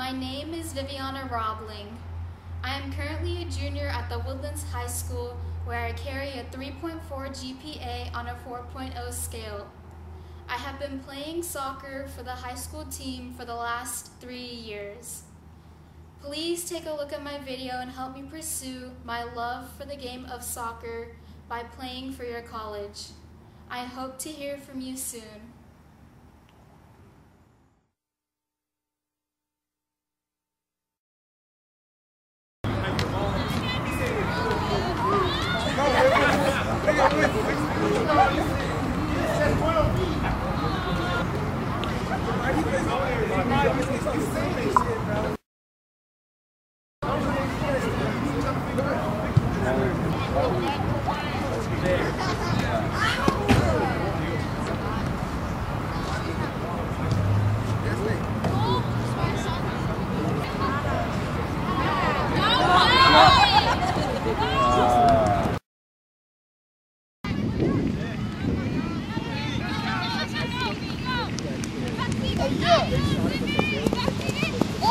My name is Vivianna Robling. I am currently a junior at the Woodlands High School where I carry a 3.4 GPA on a 4.0 scale. I have been playing soccer for the high school team for the last three years. Please take a look at my video and help me pursue my love for the game of soccer by playing for your college. I hope to hear from you soon. Thank you.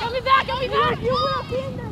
Coming back, coming back! You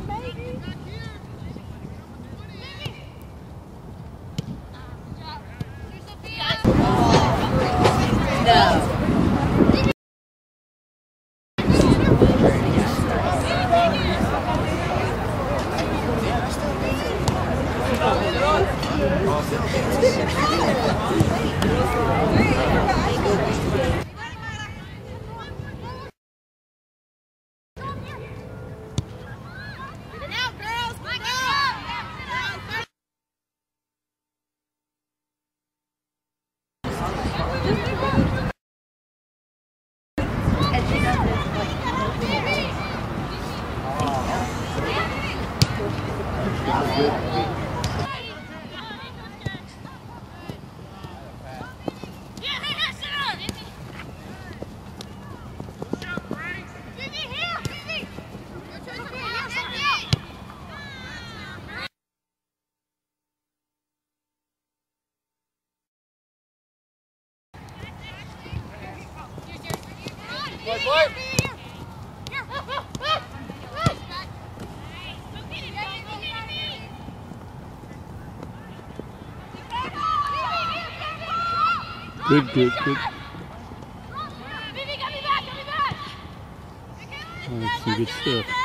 Good, good, good. Vivi, coming back, coming back! That's some good stuff.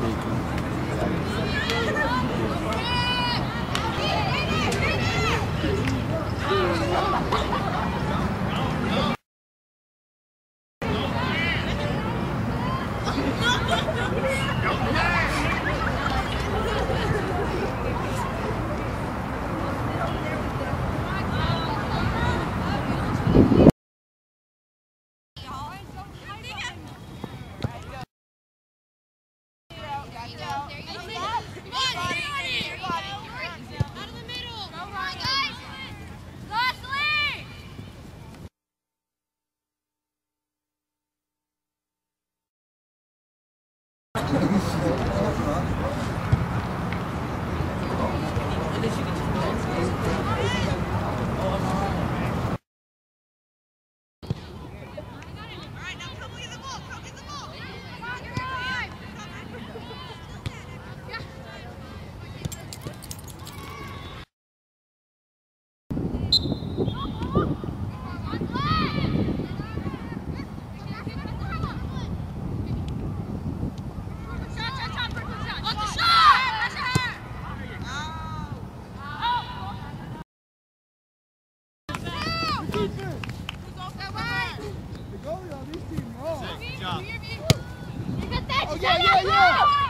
making. Yeah, yeah, yeah.